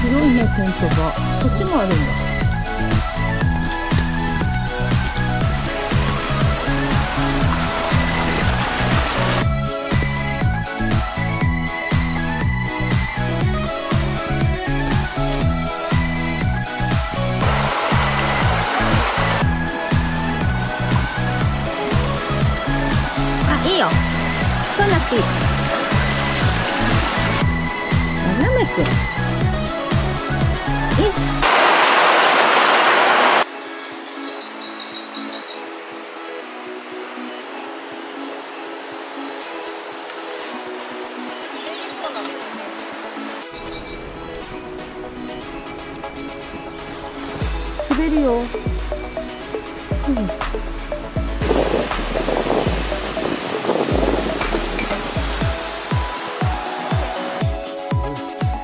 広いねテントが。こっちもあるんだ。あいいよ。来なくていい。なめくん滑るよ、うん。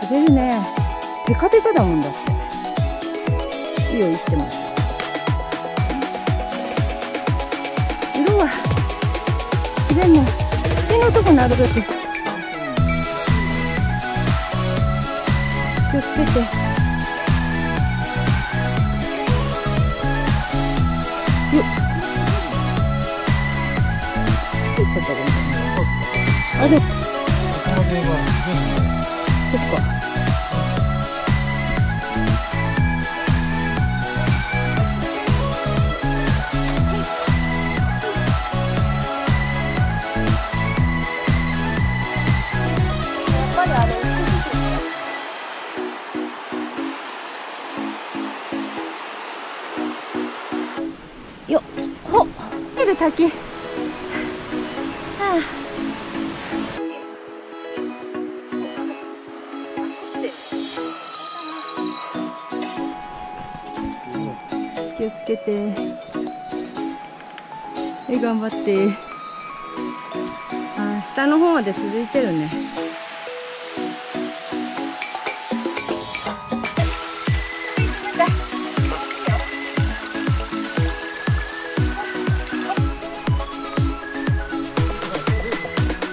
滑るね。テカテカだもんだって。いいよ行っても色はでも口のとこなるべく気をつけて。よっ。あれ？そっか滝はあ。気をつけて。え頑張って。あ下の方まで続いてるね。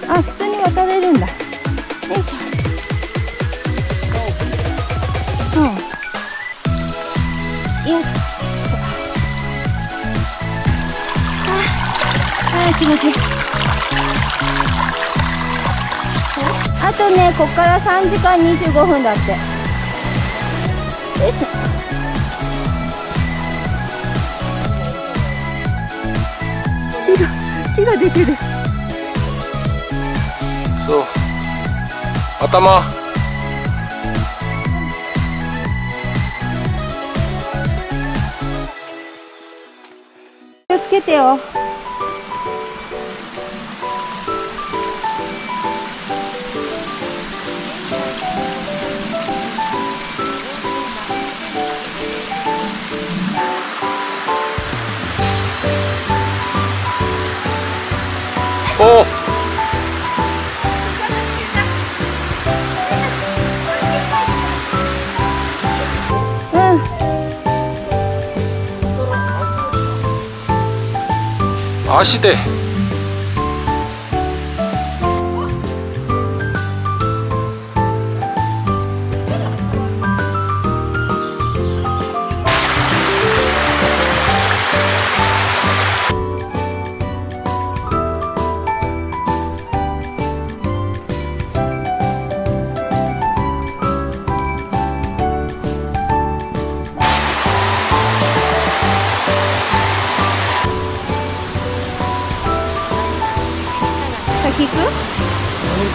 あ普通に渡れるんだ。よいしょ。そう。よっああ気持ちいい。あとねこっから3時間25分だって。よいしょ。木が木が出てる。そう？頭。気をつけてよ。お。う 아시대.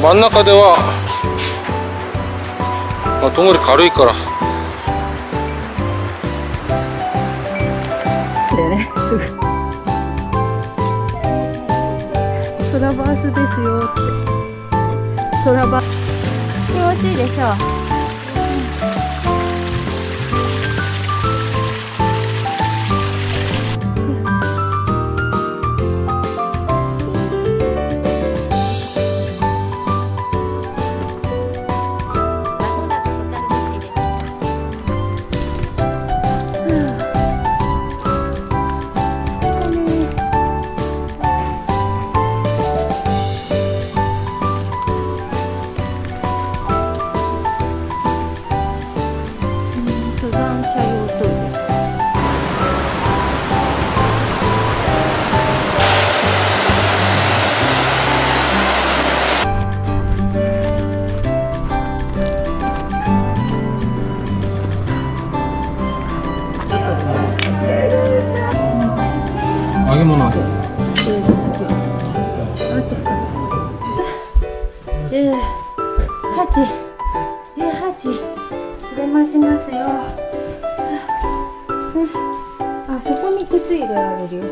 真ん中ではまあともり軽いから。でねすぐ トラバースですよって。トラバ気持ちいいでしょ1818連回しますよ。あそこに靴入れられるよ。